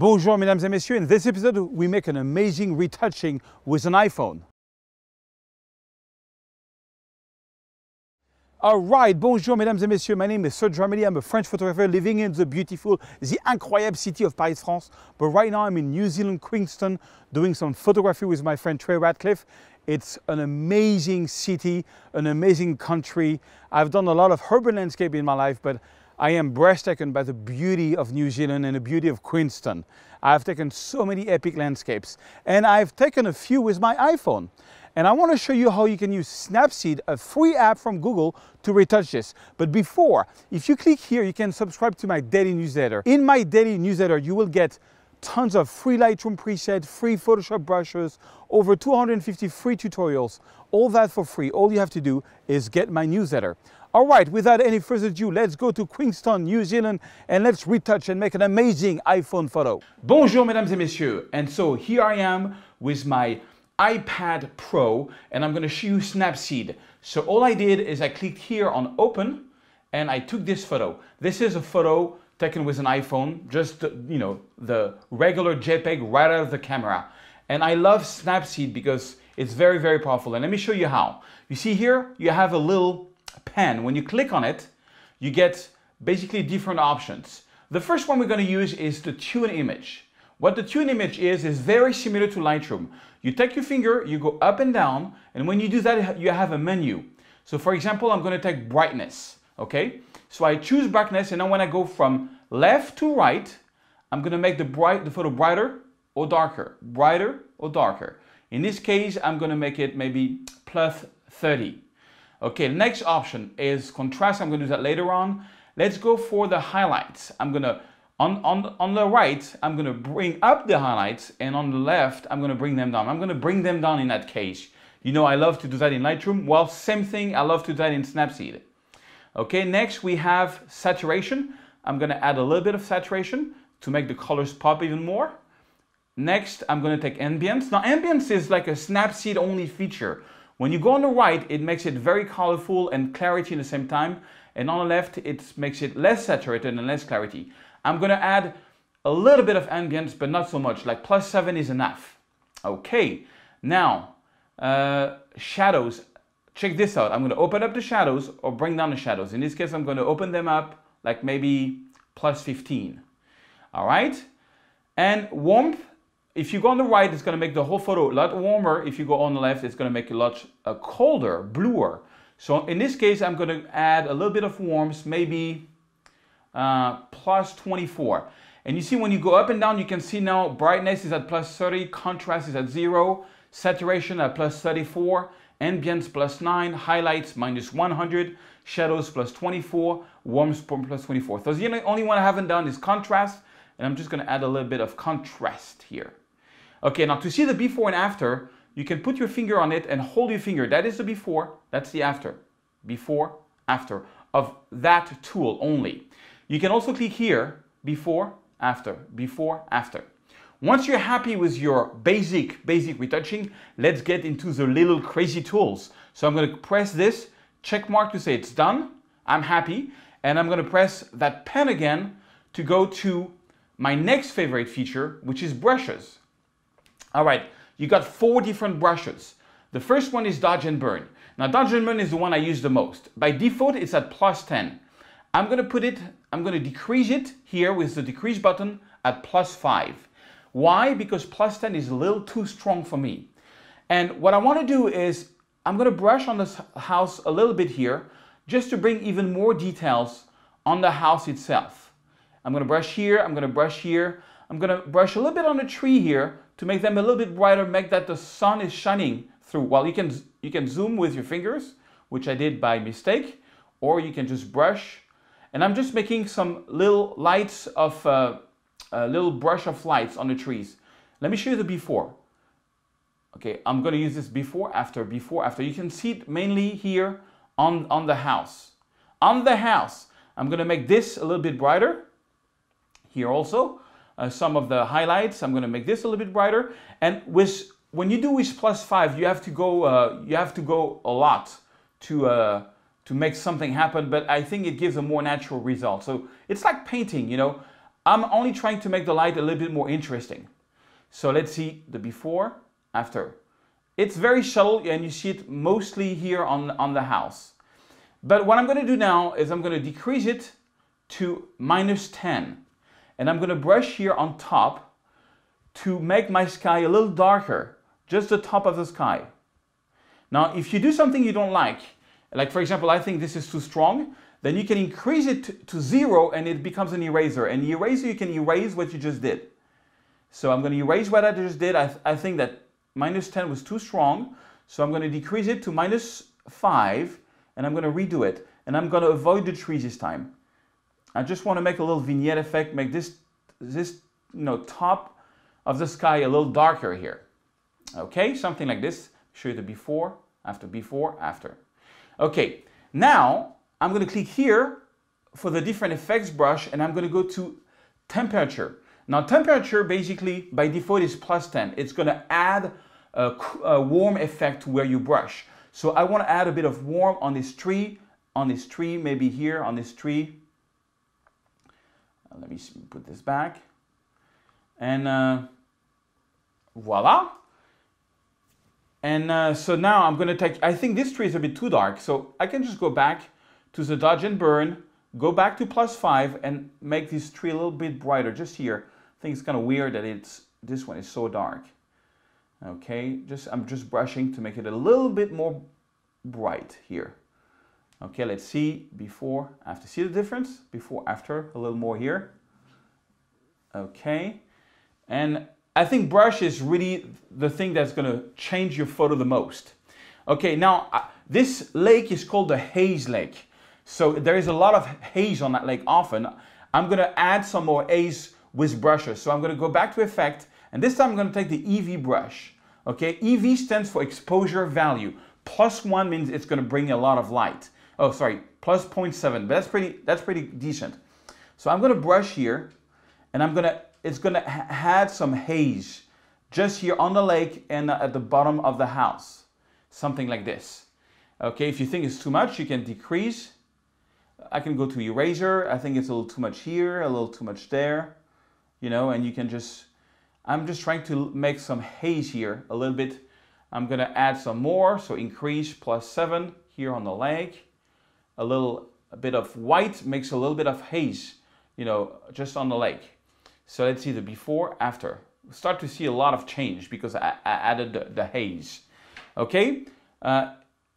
Bonjour, mesdames et messieurs. In this episode, we make an amazing retouching with an iPhone. All right, bonjour, mesdames et messieurs. My name is Serge Ramelli. I'm a French photographer living in the beautiful, the incroyable city of Paris, France. But right now, I'm in New Zealand, Queenstown, doing some photography with my friend Trey Ratcliff. It's an amazing city, an amazing country. I've done a lot of urban landscape in my life, but I am breathtaking by the beauty of New Zealand and the beauty of Queenstown. I've taken so many epic landscapes, and I've taken a few with my iPhone. And I want to show you how you can use Snapseed, a free app from Google, to retouch this. But before, if you click here, you can subscribe to my daily newsletter. In my daily newsletter, you will get tons of free Lightroom presets, free Photoshop brushes, over 250 free tutorials, all that for free. All you have to do is get my newsletter. All right, without any further ado, let's go to Queenstown, New Zealand, and let's retouch and make an amazing iPhone photo. Bonjour, mesdames et messieurs. And so here I am with my iPad Pro and I'm going to show you Snapseed. So all I did is I clicked here on open and I took this photo. This is a photo taken with an iPhone, just you know, the regular JPEG right out of the camera. And I love Snapseed because it's very, very powerful. And let me show you how. You see here, you have a little pen. When you click on it, you get basically different options. The first one we're going to use is the tune image. What the tune image is, is very similar to Lightroom. You take your finger, you go up and down, and when you do that, you have a menu. So for example, I'm gonna take brightness, okay? So I choose brightness, and then when I go from left to right, I'm gonna make the, bright, the photo brighter or darker, brighter or darker. In this case, I'm gonna make it maybe plus 30. Okay, next option is contrast. I'm gonna do that later on. Let's go for the highlights. I'm gonna on, on, on the right, I'm gonna bring up the highlights and on the left, I'm gonna bring them down. I'm gonna bring them down in that case. You know, I love to do that in Lightroom. Well, same thing, I love to do that in Snapseed. Okay, next we have saturation. I'm gonna add a little bit of saturation to make the colors pop even more. Next, I'm gonna take ambience. Now, ambience is like a Snapseed only feature. When you go on the right, it makes it very colorful and clarity at the same time. And on the left, it makes it less saturated and less clarity. I'm going to add a little bit of ambience, but not so much, like plus 7 is enough. Okay, now, uh, shadows. Check this out. I'm going to open up the shadows or bring down the shadows. In this case, I'm going to open them up like maybe plus 15. All right? And warmth, if you go on the right, it's going to make the whole photo a lot warmer. If you go on the left, it's going to make it a lot uh, colder, bluer. So in this case, I'm going to add a little bit of warmth, maybe uh, plus 24. And you see when you go up and down, you can see now brightness is at plus 30, contrast is at zero, saturation at plus 34, ambience plus 9, highlights minus 100, shadows plus 24, warmth plus 24. So the only one I haven't done is contrast, and I'm just gonna add a little bit of contrast here. Okay, now to see the before and after, you can put your finger on it and hold your finger. That is the before, that's the after. Before, after, of that tool only. You can also click here, before, after, before, after. Once you're happy with your basic, basic retouching, let's get into the little crazy tools. So I'm gonna press this check mark to say it's done. I'm happy. And I'm gonna press that pen again to go to my next favorite feature, which is brushes. All right, you got four different brushes. The first one is Dodge and Burn. Now, Dodge and Burn is the one I use the most. By default, it's at plus 10. I'm to put it, I'm to decrease it here with the decrease button at plus 5. Why? Because plus 10 is a little too strong for me. And what I want to do is I'm to brush on this house a little bit here just to bring even more details on the house itself. I'm to brush here, I'm to brush here, I'm to brush a little bit on the tree here to make them a little bit brighter, make that the sun is shining through. Well, you can, you can zoom with your fingers, which I did by mistake, or you can just brush and I'm just making some little lights of, uh, a little brush of lights on the trees. Let me show you the before. Okay, I'm gonna use this before, after, before, after. You can see it mainly here on, on the house. On the house, I'm gonna make this a little bit brighter. Here also, uh, some of the highlights, I'm gonna make this a little bit brighter. And with when you do with plus five, you have to go, uh, you have to go a lot to, uh, to make something happen, but I think it gives a more natural result. So it's like painting, you know. I'm only trying to make the light a little bit more interesting. So let's see the before, after. It's very subtle and you see it mostly here on, on the house. But what I'm going to do now is I'm going to decrease it to minus 10. And I'm going to brush here on top to make my sky a little darker, just the top of the sky. Now, if you do something you don't like, like for example, I think this is too strong, then you can increase it to zero and it becomes an eraser. And the eraser, you can erase what you just did. So I'm going to erase what I just did. I, th I think that minus 10 was too strong. So I'm going to decrease it to minus 5 and I'm going to redo it. And I'm going to avoid the trees this time. I just want to make a little vignette effect, make this, this you know, top of the sky a little darker here. Okay, something like this. Show you the before, after, before, after. Okay, now I'm going to click here for the different effects brush and I'm going to go to temperature. Now temperature basically by default is plus 10. It's going to add a, a warm effect to where you brush. So I want to add a bit of warm on this tree, on this tree, maybe here on this tree. Let me put this back. And uh, voila. And uh, so now I'm going to take, I think this tree is a bit too dark. So I can just go back to the dodge and burn, go back to plus five and make this tree a little bit brighter just here. I think it's kind of weird that it's this one is so dark. Okay, just I'm just brushing to make it a little bit more bright here. Okay, let's see before, after. See the difference? Before, after, a little more here. Okay, and I think brush is really the thing that's gonna change your photo the most. Okay, now uh, this lake is called the Hayes Lake. So there is a lot of haze on that lake often. I'm gonna add some more haze with brushes. So I'm going to go back to effect and this time I'm going to take the EV brush. Okay, EV stands for exposure value. Plus one means it's going to bring a lot of light. Oh, sorry, plus 0.7, but that's pretty, that's pretty decent. So I'm to brush here and I'm to, it's going to add some haze just here on the lake and at the bottom of the house. Something like this. Okay, if you think it's too much, you can decrease. I can go to eraser. I think it's a little too much here, a little too much there you know, and you can just, I'm just trying to make some haze here a little bit. I'm gonna add some more, so increase plus seven here on the leg. A little a bit of white makes a little bit of haze, you know, just on the lake. So let's see the before, after. Start to see a lot of change because I, I added the, the, haze. Okay, uh,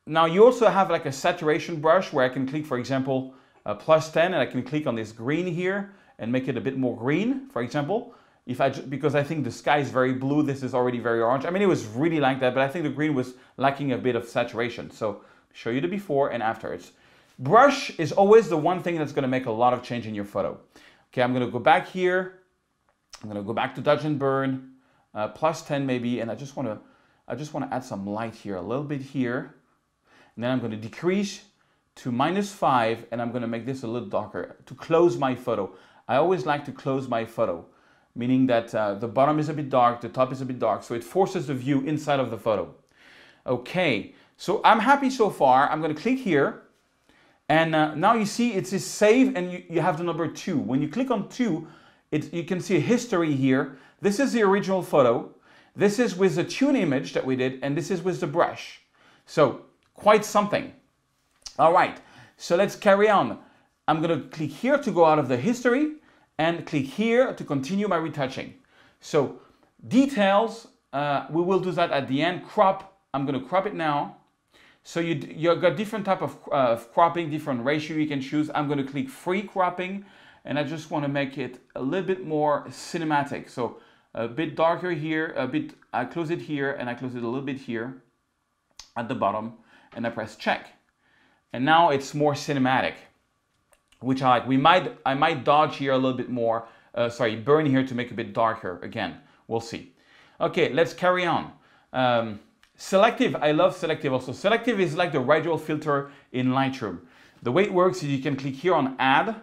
now you also have like a saturation brush where I can click, for example, uh, plus 10 and I can click on this green here and make it a bit more green, for example. If I, because I think the sky is very blue, this is already very orange. I mean, it was really like that, but I think the green was lacking a bit of saturation. So show you the before and after. It's, brush is always the one thing that's gonna make a lot of change in your photo. Okay, I'm gonna go back here. I'm gonna go back to Dodge and Burn, uh, plus 10 maybe, and I just wanna, I just wanna add some light here, a little bit here. And then I'm gonna decrease to minus five, and I'm gonna make this a little darker to close my photo. I always like to close my photo, meaning that uh, the bottom is a bit dark, the top is a bit dark, so it forces the view inside of the photo. Okay, so I'm happy so far. I'm gonna click here, and uh, now you see it says save and you, you have the number two. When you click on two, it, you can see a history here. This is the original photo. This is with the tune image that we did, and this is with the brush. So quite something. All right, so let's carry on. I'm going to click here to go out of the history and click here to continue my retouching. So details, uh, we will do that at the end. Crop, I'm going to crop it now. So you, you've got different type of, uh, cropping, different ratio you can choose. I'm going to click free cropping and I just want to make it a little bit more cinematic. So a bit darker here, a bit, I close it here and I close it a little bit here at the bottom and I press check. And now it's more cinematic which I like. We might, I might dodge here a little bit more, uh, sorry, burn here to make a bit darker again. We'll see. Okay, let's carry on. Um, selective, I love selective also. Selective is like the radial filter in Lightroom. The way it works is you can click here on add,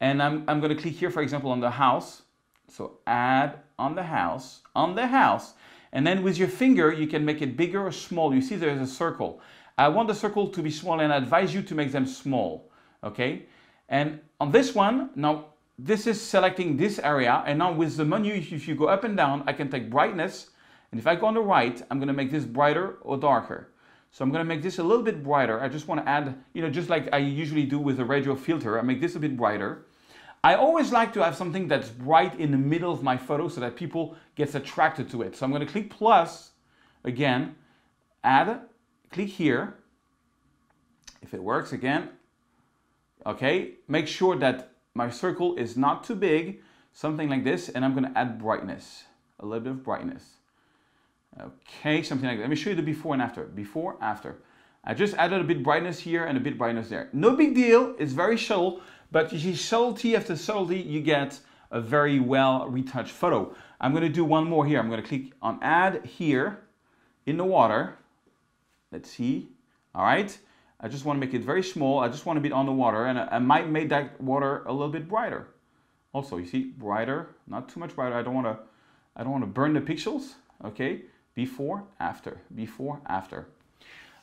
and I'm, I'm gonna click here, for example, on the house. So add on the house, on the house, and then with your finger, you can make it bigger or small. You see there's a circle. I want the circle to be small and I advise you to make them small, okay? And on this one, now this is selecting this area. And now with the menu, if you go up and down, I can take brightness. And if I go on the right, I'm gonna make this brighter or darker. So I'm gonna make this a little bit brighter. I just wanna add, you know, just like I usually do with a radial filter, I make this a bit brighter. I always like to have something that's bright in the middle of my photo so that people gets attracted to it. So I'm gonna click plus, again, add, click here. If it works again, okay, make sure that my circle is not too big, something like this, and I'm gonna add brightness, a little bit of brightness. Okay, something like that. Let me show you the before and after. Before, after. I just added a bit brightness here and a bit brightness there. No big deal, it's very subtle, but you see subtlety after subtlety, you get a very well retouched photo. I'm gonna do one more here. I'm gonna click on add here in the water. Let's see, all right. I just wanna make it very small. I just want to be on the water and I, I might make that water a little bit brighter. Also, you see, brighter, not too much brighter. I don't wanna, I don't wanna burn the pixels, okay? Before, after, before, after.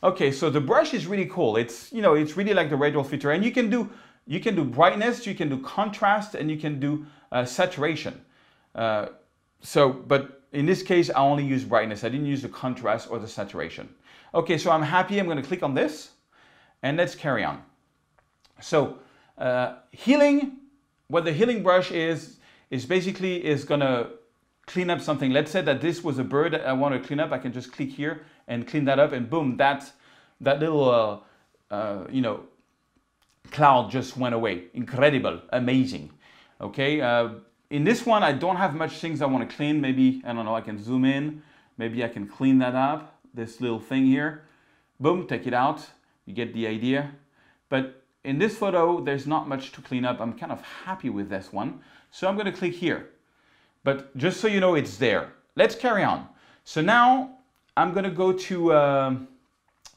Okay, so the brush is really cool. It's, you know, it's really like the radial filter and you can do, you can do brightness, you can do contrast and you can do uh, saturation. Uh, so, but in this case, I only use brightness. I didn't use the contrast or the saturation. Okay, so I'm happy. I'm going to click on this and let's carry on. So uh, healing, what the healing brush is, is basically is going to clean up something. Let's say that this was a bird that I want to clean up. I can just click here and clean that up and boom, that, that little, uh, uh, you know, cloud just went away. Incredible, amazing. Okay, uh, in this one, I don't have much things I want to clean. Maybe, I don't know, I can zoom in. Maybe I can clean that up, this little thing here. Boom, take it out. You get the idea. But in this photo, there's not much to clean up. I'm kind of happy with this one. So I'm going to click here. But just so you know, it's there. Let's carry on. So now I'm going to go to uh,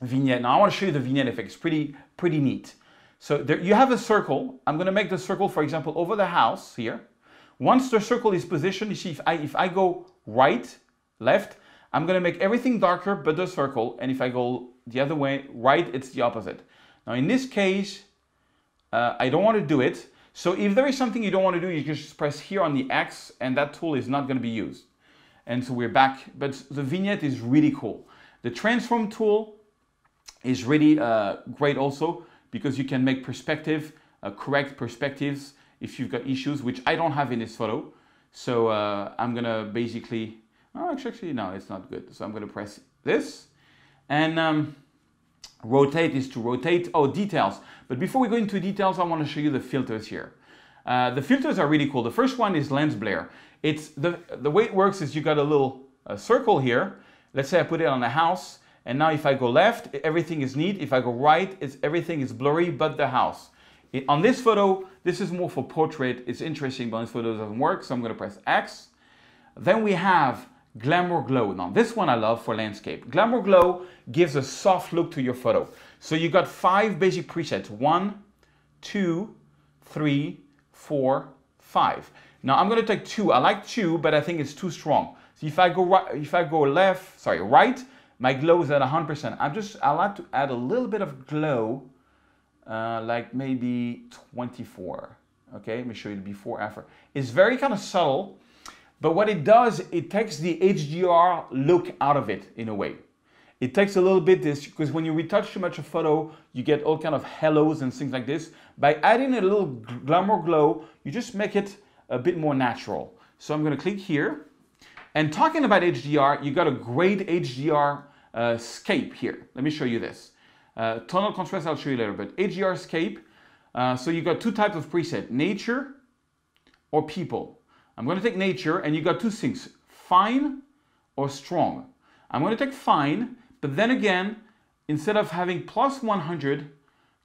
vignette. Now I want to show you the vignette effect. It's pretty, pretty neat. So there, you have a circle. I'm going to make the circle, for example, over the house here. Once the circle is positioned, you see if I, if I go right, left, I'm going to make everything darker but the circle. And if I go the other way, right, it's the opposite. Now in this case, uh, I don't want to do it. So if there is something you don't want to do, you can just press here on the X and that tool is not going to be used. And so we're back, but the vignette is really cool. The transform tool is really uh, great also because you can make perspective, uh, correct perspectives if you've got issues, which I don't have in this photo. So uh, I'm gonna basically, oh, actually, no, it's not good. So I'm gonna press this and um, rotate is to rotate, oh, details. But before we go into details, I wanna show you the filters here. Uh, the filters are really cool. The first one is lens blur. It's the, the way it works is you got a little uh, circle here. Let's say I put it on a house and now if I go left, everything is neat. If I go right, it's, everything is blurry but the house. It, on this photo, this is more for portrait. It's interesting, but this photo doesn't work, so I'm gonna press X. Then we have Glamour Glow. Now this one I love for landscape. Glamour Glow gives a soft look to your photo. So you got five basic presets. One, two, three, four, five. Now I'm gonna take two. I like two, but I think it's too strong. So if I go right, if I go left, sorry, right, my glow is at 100%. I'm just, I like to add a little bit of glow, uh, like maybe 24. Okay, let me show you the before, after. It's very kind of subtle, but what it does, it takes the HDR look out of it in a way. It takes a little bit this, because when you retouch too much a photo, you get all kind of halos and things like this. By adding a little glamour glow, you just make it a bit more natural. So I'm gonna click here. And talking about HDR, you got a great HDR uh, scape here. Let me show you this. Uh, tonal contrast, I'll show you later, but HDR scape. Uh, so you got two types of preset, nature or people. I'm going to take nature and you got two things, fine or strong. I'm going to take fine, but then again, instead of having plus 100,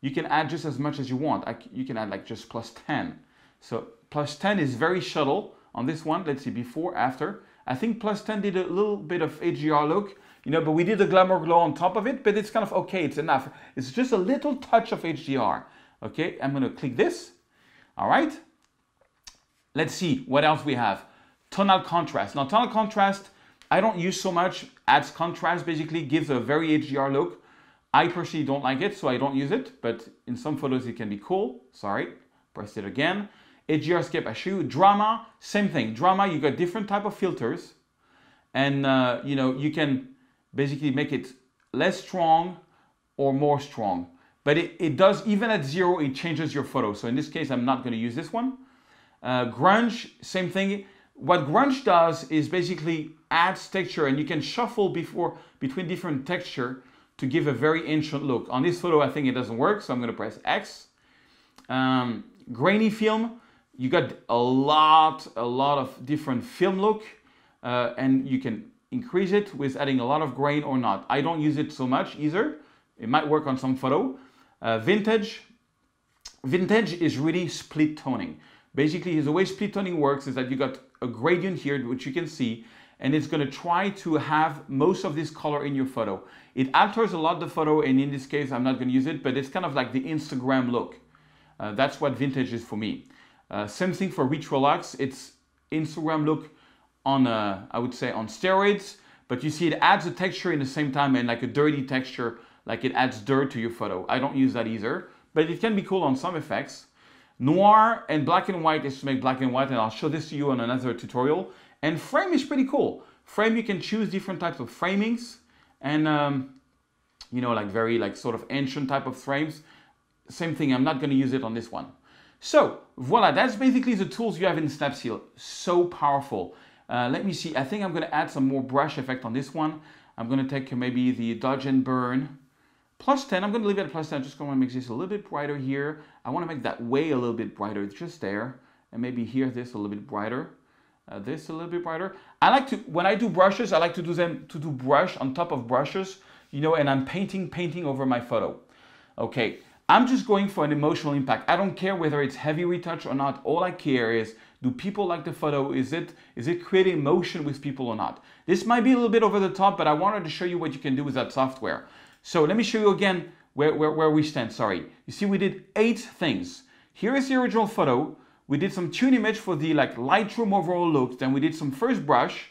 you can add just as much as you want. I, you can add like just plus 10. So plus 10 is very subtle on this one. Let's see, before, after. I think plus 10 did a little bit of HDR look you know, but we did the glamour glow on top of it, but it's kind of okay, it's enough. It's just a little touch of HDR. Okay, I'm gonna click this. All right. Let's see what else we have. Tonal contrast. Now tonal contrast, I don't use so much, adds contrast, basically gives a very HDR look. I personally don't like it, so I don't use it, but in some photos it can be cool. Sorry, press it again. HDRscape, I show you. Drama, same thing. Drama, you got different type of filters. And uh, you know, you can basically make it less strong or more strong. But it, it does, even at zero, it changes your photo. So in this case, I'm not gonna use this one. Uh, grunge, same thing. What grunge does is basically adds texture and you can shuffle before between different texture to give a very ancient look. On this photo, I think it doesn't work, so I'm gonna press X. Um, grainy film, you got a lot, a lot of different film look uh, and you can increase it with adding a lot of grain or not. I don't use it so much either. It might work on some photo. Uh, vintage, vintage is really split toning. Basically, the way split toning works is that you got a gradient here, which you can see, and it's gonna try to have most of this color in your photo. It alters a lot the photo, and in this case, I'm not gonna use it, but it's kind of like the Instagram look. Uh, that's what vintage is for me. Uh, same thing for Retrolux. It's Instagram look on, uh, I would say, on steroids, but you see it adds a texture in the same time and like a dirty texture, like it adds dirt to your photo. I don't use that either, but it can be cool on some effects. Noir and black and white is to make black and white, and I'll show this to you on another tutorial. And frame is pretty cool. Frame, you can choose different types of framings and, um, you know, like very like sort of ancient type of frames. Same thing, I'm not gonna use it on this one. So voila, that's basically the tools you have in Snapseed. So powerful. Uh, let me see, I think I'm gonna add some more brush effect on this one. I'm gonna take maybe the dodge and burn plus 10. I'm gonna leave it at plus 10. I'm just gonna make this a little bit brighter here. I wanna make that way a little bit brighter, just there. And maybe here, this a little bit brighter. Uh, this a little bit brighter. I like to, when I do brushes, I like to do them, to do brush on top of brushes, you know, and I'm painting, painting over my photo. Okay, I'm just going for an emotional impact. I don't care whether it's heavy retouch or not. All I care is, do people like the photo? Is it, is it creating emotion with people or not? This might be a little bit over the top, but I wanted to show you what you can do with that software. So let me show you again where, where, where we stand, sorry. You see, we did eight things. Here is the original photo. We did some tune image for the like Lightroom overall look. Then we did some first brush.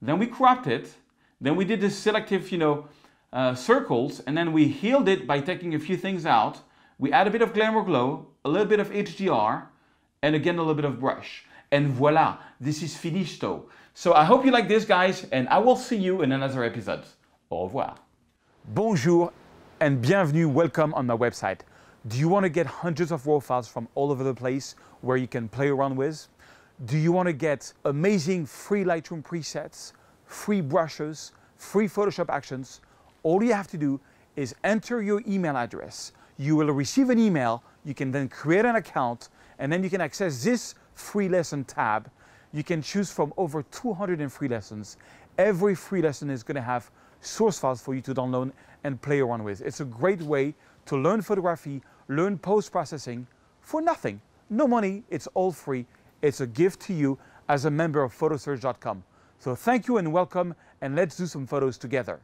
Then we cropped it. Then we did the selective, you know, uh, circles. And then we healed it by taking a few things out. We add a bit of Glamour Glow, a little bit of HDR, and again a little bit of brush. And voila, this is finito. So I hope you like this, guys, and I will see you in another episode. Au revoir. Bonjour and bienvenue, welcome on my website. Do you want to get hundreds of RAW files from all over the place where you can play around with? Do you want to get amazing free Lightroom presets, free brushes, free Photoshop actions? All you have to do is enter your email address. You will receive an email, you can then create an account, and then you can access this free lesson tab. You can choose from over 200 free lessons. Every free lesson is going to have source files for you to download and play around with. It's a great way to learn photography, learn post-processing for nothing. No money, it's all free. It's a gift to you as a member of photoserge.com. So thank you and welcome, and let's do some photos together.